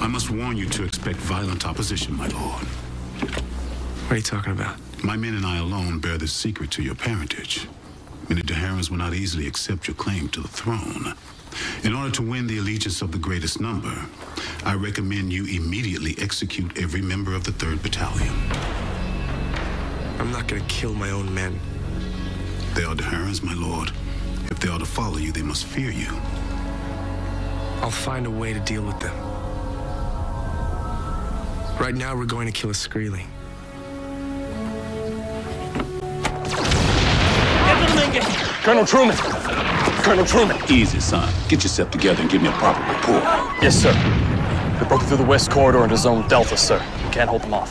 I must warn you to expect violent opposition, my lord. What are you talking about? My men and I alone bear the secret to your parentage. Many D'Harans will not easily accept your claim to the throne. In order to win the allegiance of the greatest number, I recommend you immediately execute every member of the 3rd Battalion. I'm not gonna kill my own men. They are D'Harans, my lord. If they are to follow you, they must fear you. I'll find a way to deal with them. Right now, we're going to kill a Skreeling. Colonel Truman! Colonel Truman! Easy, son. Get yourself together and give me a proper report. Yes, sir. They broke through the west corridor into Zone Delta, sir. We can't hold them off.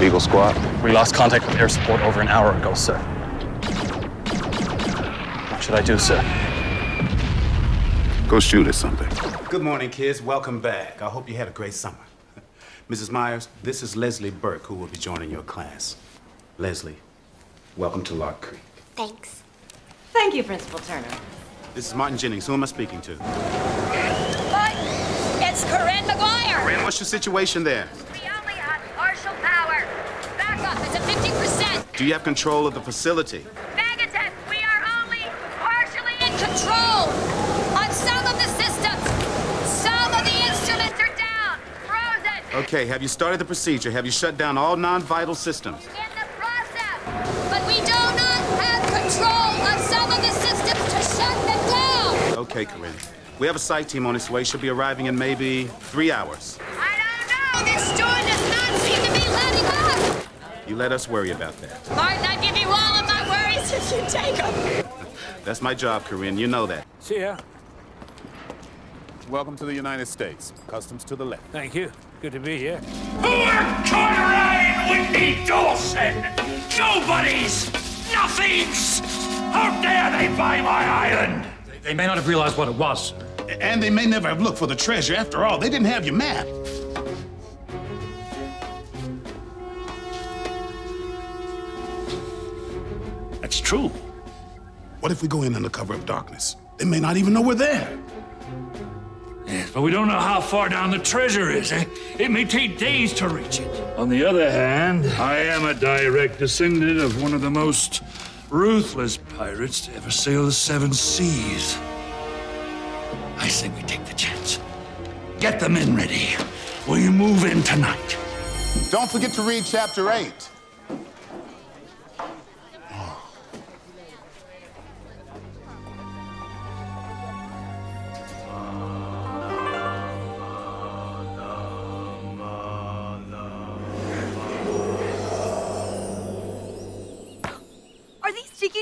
Eagle Squad? We lost contact with air support over an hour ago, sir. What should I do, sir? Go shoot at something. Good morning, kids. Welcome back. I hope you had a great summer. Mrs. Myers, this is Leslie Burke, who will be joining your class. Leslie, welcome to Lark Creek. Thanks. Thank you, Principal Turner. This is Martin Jennings. Who am I speaking to? But it's Corinne McGuire. Corinne, what's your situation there? We only have partial power. Backup is at 50%. Do you have control of the facility? Negative. We are only partially in control Okay, have you started the procedure? Have you shut down all non-vital systems? In the process. But we do not have control of some of the systems to shut them down. Okay, Corinne. We have a site team on its way. Should be arriving in maybe three hours. I don't know. This door does not seem to be letting up. You let us worry about that. Martin, I give you all of my worries if you take them. That's my job, Corinne. You know that. See ya. Welcome to the United States. Customs to the left. Thank you. Good to be here. Mark Conrad, Whitney Dawson! Nobodies! Nothings! How dare they buy my island? They may not have realized what it was. And they may never have looked for the treasure. After all, they didn't have your map. That's true. What if we go in under cover of darkness? They may not even know we're there. Yes, but we don't know how far down the treasure is. Eh? It may take days to reach it. On the other hand, I am a direct descendant of one of the most ruthless pirates to ever sail the seven seas. I say we take the chance. Get the men ready. Will you move in tonight? Don't forget to read chapter 8.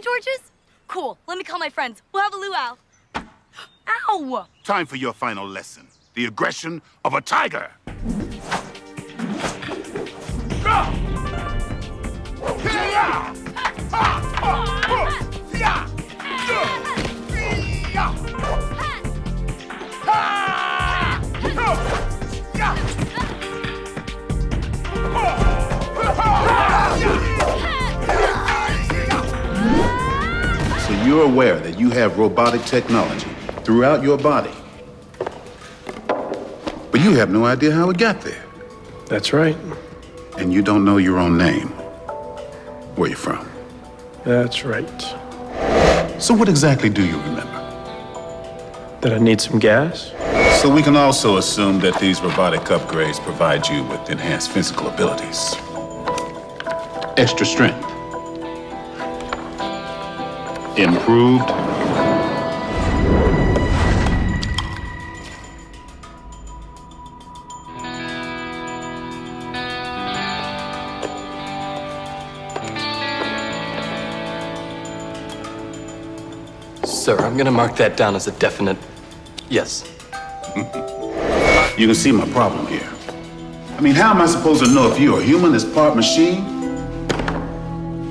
Torches? Cool. Let me call my friends. We'll have a luau. Ow! Time for your final lesson. The aggression of a tiger. So you're aware that you have robotic technology throughout your body. But you have no idea how it got there. That's right. And you don't know your own name. Where you from? That's right. So what exactly do you remember? That I need some gas? So we can also assume that these robotic upgrades provide you with enhanced physical abilities. Extra strength. Improved Sir, I'm gonna mark that down as a definite yes. You can see my problem here. I mean, how am I supposed to know if you're a human that's part machine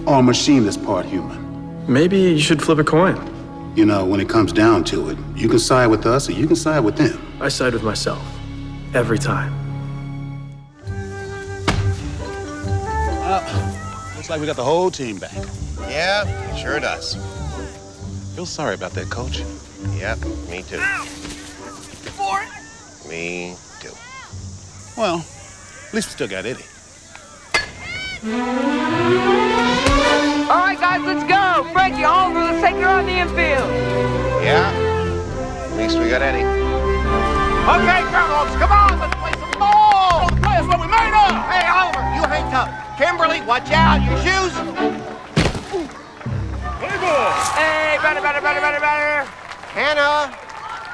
or a machine that's part human? Maybe you should flip a coin. You know, when it comes down to it, you can side with us or you can side with them. I side with myself. Every time. Looks like we got the whole team back. Yeah, it sure does. Feel sorry about that, coach. Yep, me too. For Me too. Well, at least we still got Eddie. All right, guys, let's go. Yeah? At least we got Eddie. Okay, groundhogs, come on, let's play some ball. The players what we made up. Hey, Oliver, you hang tough. Kimberly, watch out, your shoes. Hey, better, better, better, better, better. Hannah,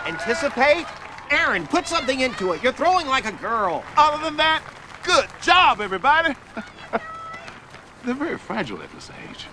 anticipate. Aaron, put something into it. You're throwing like a girl. Other than that, good job, everybody. They're very fragile at this age.